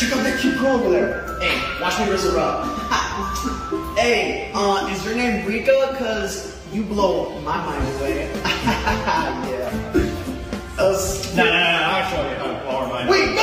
check out that cute girl over there. Hey, watch me raise her up. hey, uh, is your name Rika? Cause you blow my mind away. yeah. Uh, nah, nah, nah, I'll show you how to blow her mind. Wait,